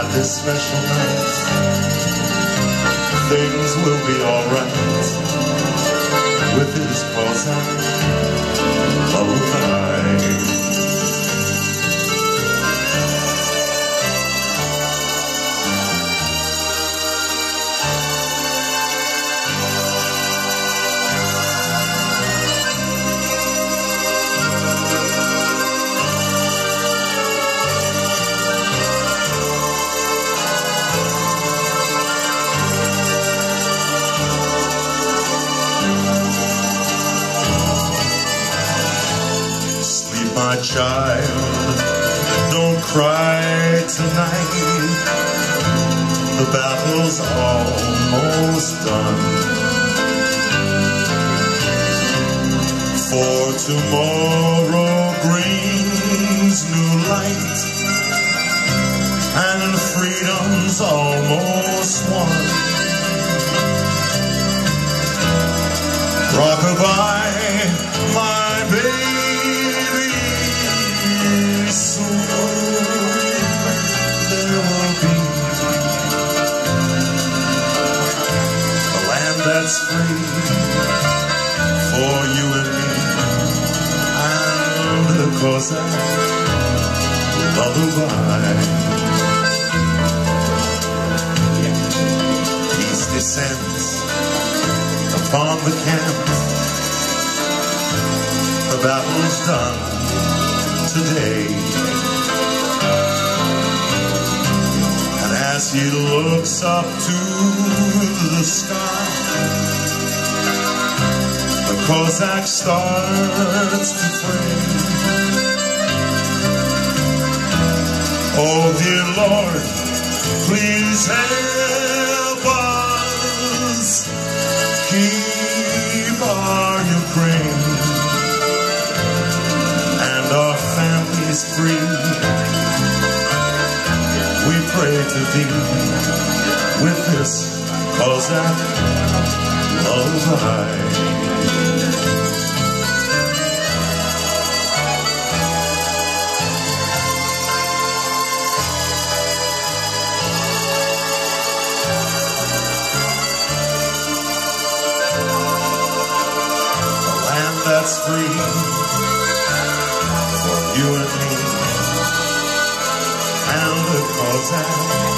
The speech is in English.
at this special night. Things will be alright with his Cossack oh. lullaby. Child, don't cry tonight. The battle's almost done. For tomorrow brings new light, and freedom's almost that's free for you and me. And of course I lullaby. Peace descends upon the camp. The battle's done today. And as he looks up to the sky, The Cossack starts to pray. Oh dear Lord, please help us keep our Ukraine and our families free. We pray to thee with this Cossack lullaby. that's free for you and me and the cause